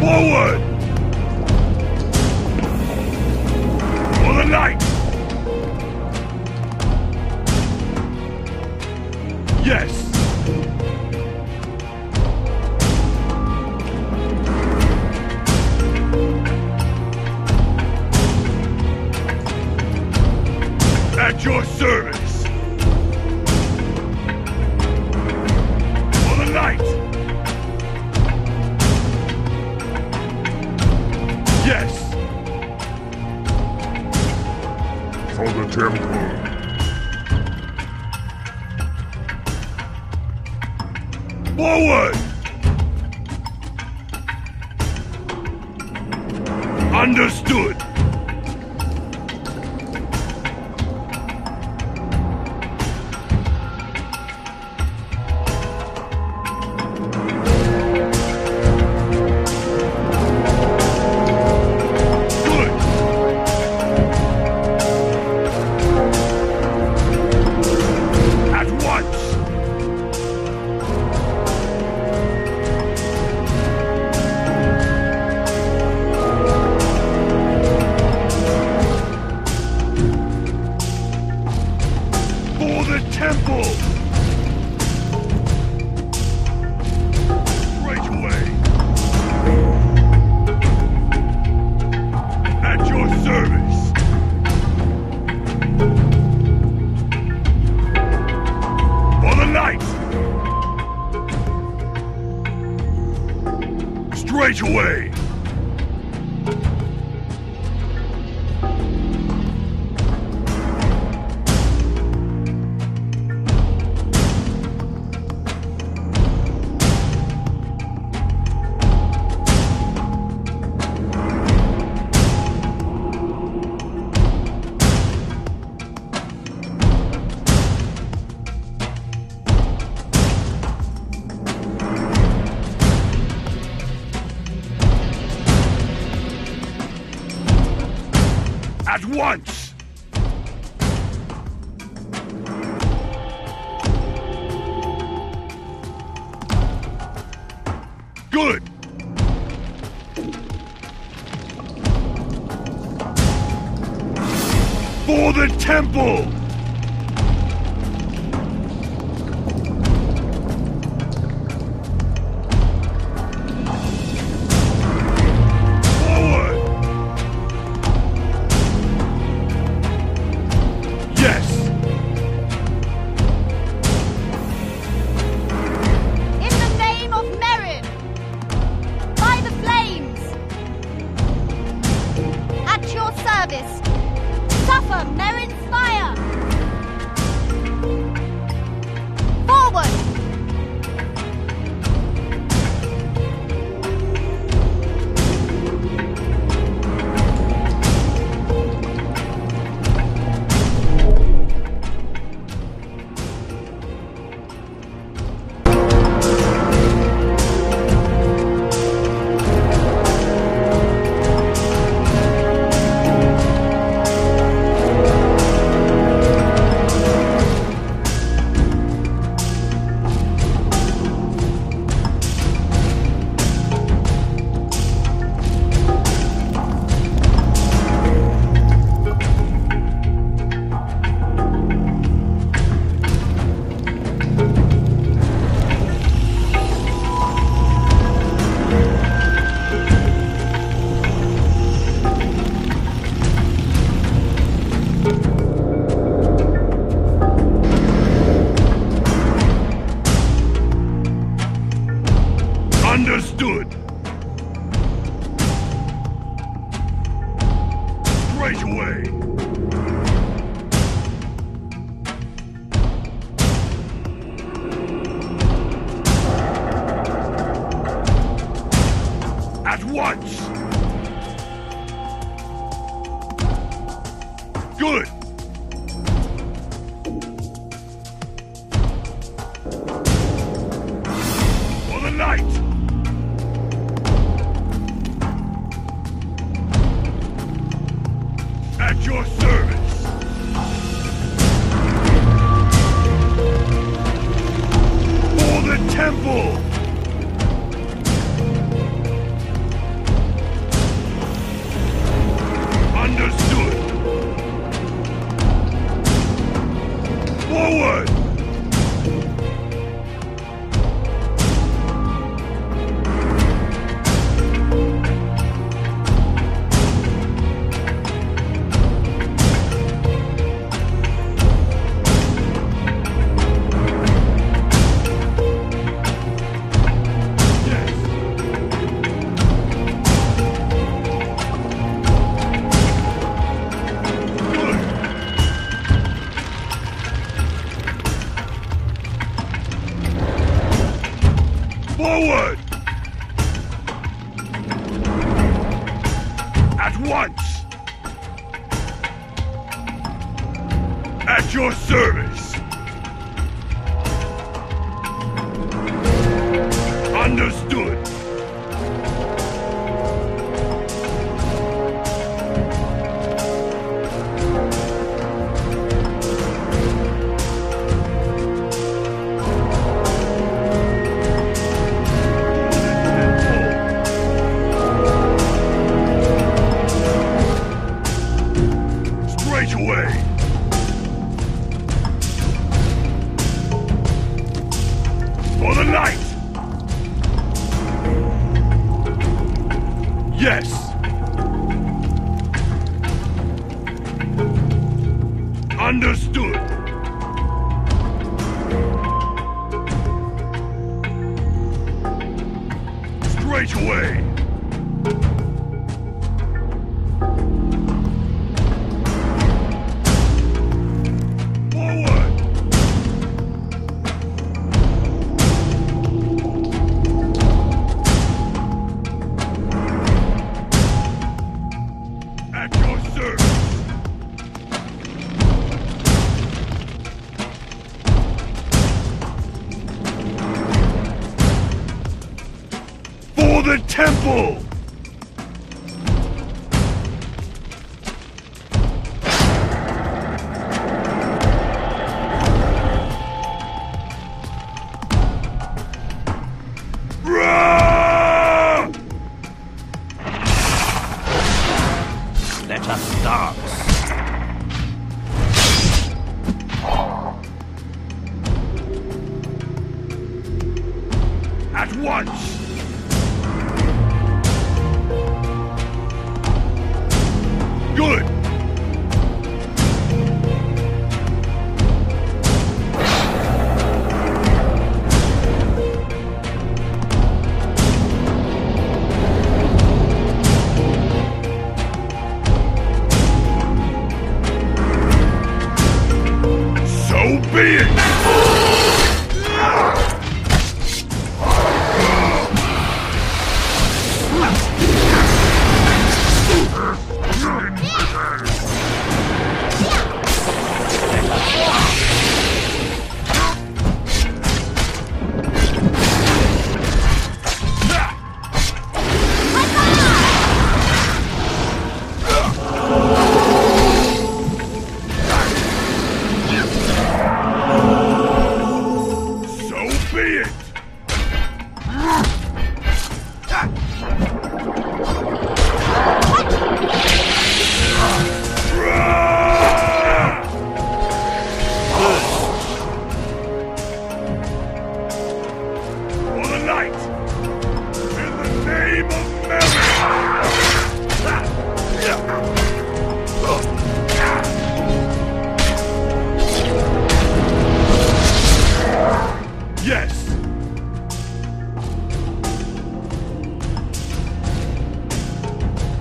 Forward! For the night! Yes! At your service! For the night! The temple. Forward! Understood! At once! Good! For the temple! Service! Suffer Merin's At once! Good! Forward! Straight away! The temple!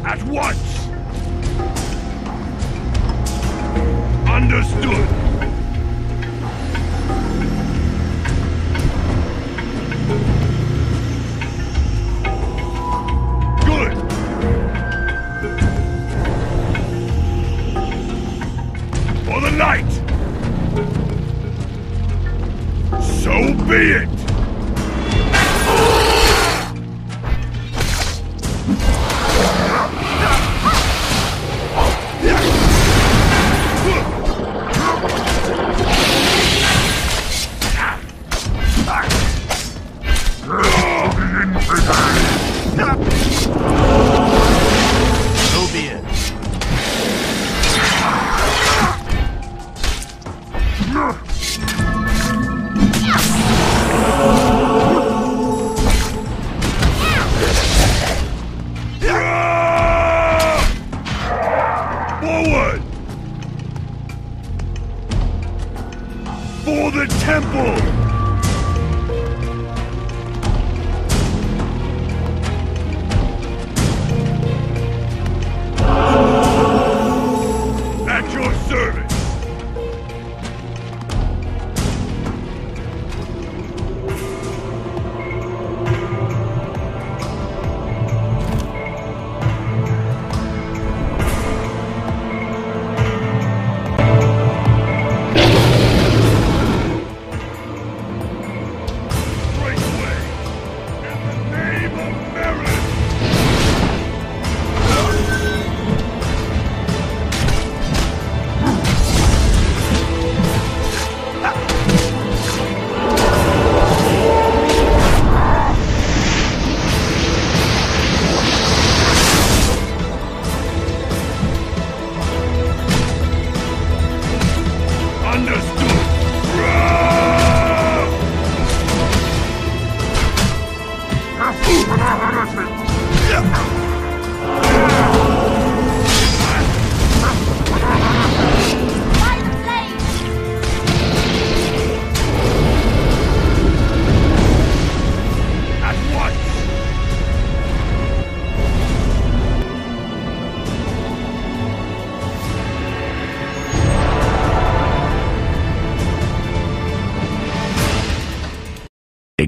At once! Understood!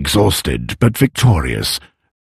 Exhausted but victorious,